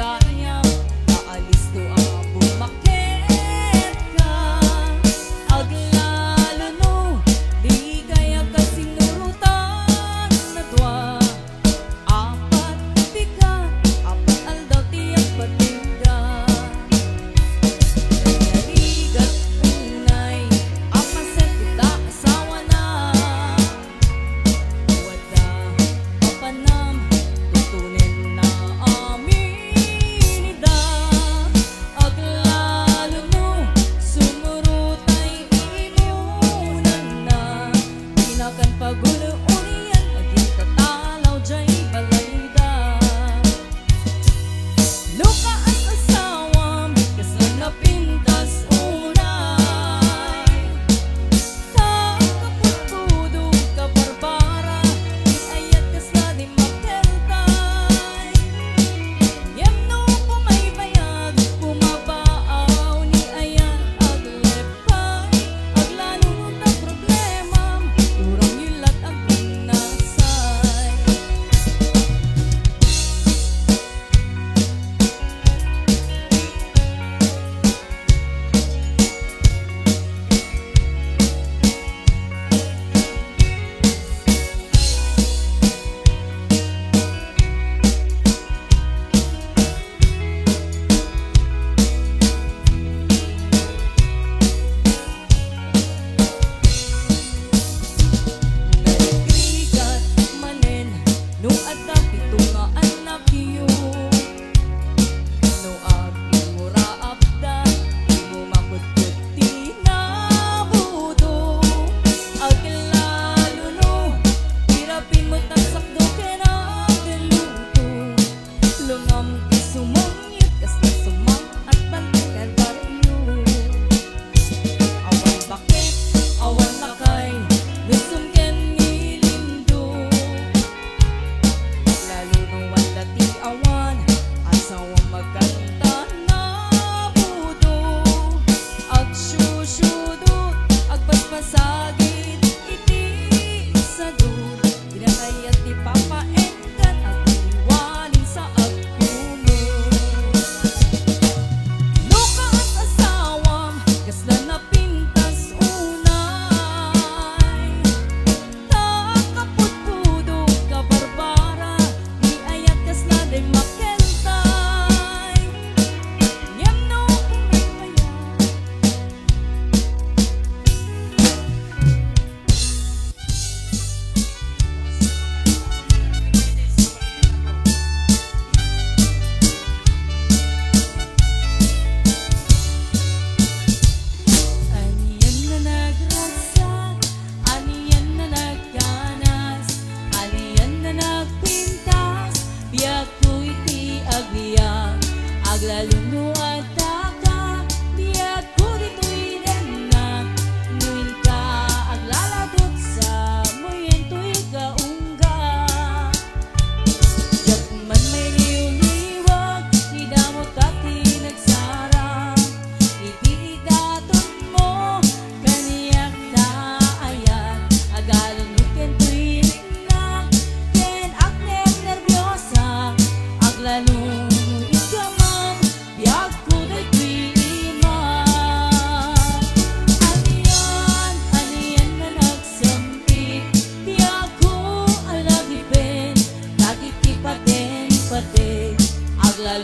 God. I thought paten paten agla